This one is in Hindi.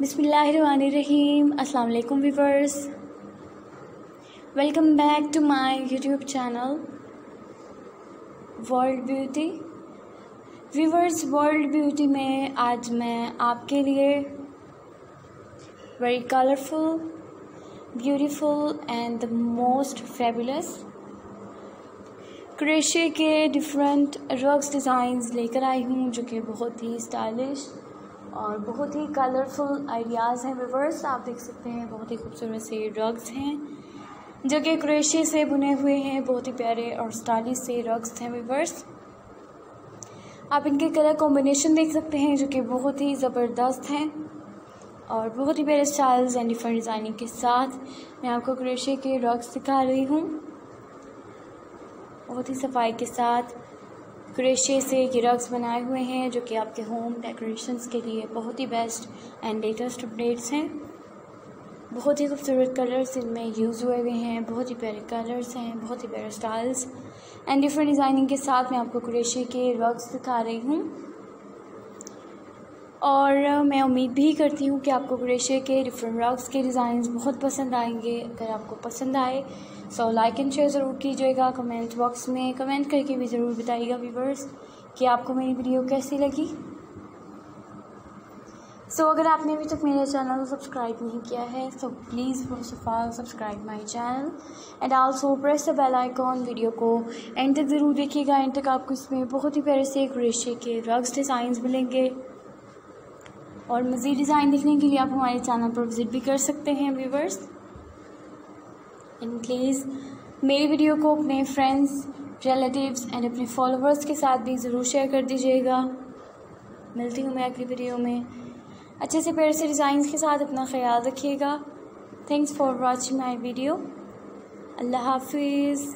बिसमीम अस्सलाम वालेकुम viewers. Welcome back to my YouTube channel world beauty viewers world beauty में आज मैं आपके लिए very colourful beautiful and the most fabulous crochet के डिफरेंट रग्स डिज़ाइंस लेकर आई हूँ, जो कि बहुत ही स्टाइलिश और बहुत ही कलरफुल आइडियाज़ हैं विवर्स आप देख सकते हैं, बहुत ही खूबसूरत से रग्स हैं, जो कि क्रेशे से बुने हुए हैं, बहुत ही प्यारे और स्टाइलिश से रग्स हैं विवर्स आप इनके कलर कॉम्बिनेशन देख सकते हैं, जो कि बहुत ही ज़बरदस्त हैं, और बहुत ही प्यारे स्टाइल्स एंड डिफरेंट डिज़ाइनिंग के साथ। मैं आपको क्रेशे के रग्स दिखा रही हूँ, बहुत ही सफ़ाई के साथ। क्रेशे से ये रग्स बनाए हुए हैं, जो कि आपके होम डेकोरेशंस के लिए बहुत ही बेस्ट एंड लेटेस्ट अपडेट्स हैं। बहुत ही खूबसूरत कलर्स इनमें यूज़ हुए हुए हैं, बहुत ही प्यारे कलर्स हैं, बहुत ही प्यारे स्टाइल्स एंड डिफरेंट डिज़ाइनिंग के साथ मैं आपको क्रेशे के रग्स दिखा रही हूँ। और मैं उम्मीद भी करती हूँ कि आपको क्रेशे के डिफरेंट रग्स के डिज़ाइन बहुत पसंद आएँगे। अगर आपको पसंद आए सो लाइक एंड शेयर ज़रूर कीजिएगा। कमेंट बॉक्स में कमेंट करके भी ज़रूर बताइएगा व्यूवर्स कि आपको मेरी वीडियो कैसी लगी। सो so, अगर आपने अभी तक मेरे चैनल को सब्सक्राइब नहीं किया है so please first of all subscribe my channel and also press the bell icon video को एंड तक ज़रूर देखिएगा। एंड तक आपको इसमें बहुत ही प्यारे से क्रेशे के रग्स डिज़ाइंस मिलेंगे। और मज़ीद डिज़ाइन देखने के लिए आप हमारे चैनल पर विज़िट भी कर सकते हैं, व्यूवर्स। एंड प्लीज़ मेरी वीडियो को अपने फ्रेंड्स रिलेटिव्स एंड अपने फॉलोअर्स के साथ भी ज़रूर शेयर कर दीजिएगा। मिलती हूँ मैं अगली वीडियो में। अच्छे से पेड़ से डिज़ाइंस के साथ अपना ख्याल रखिएगा। Thanks for watching my video अल्लाह हाफिज़।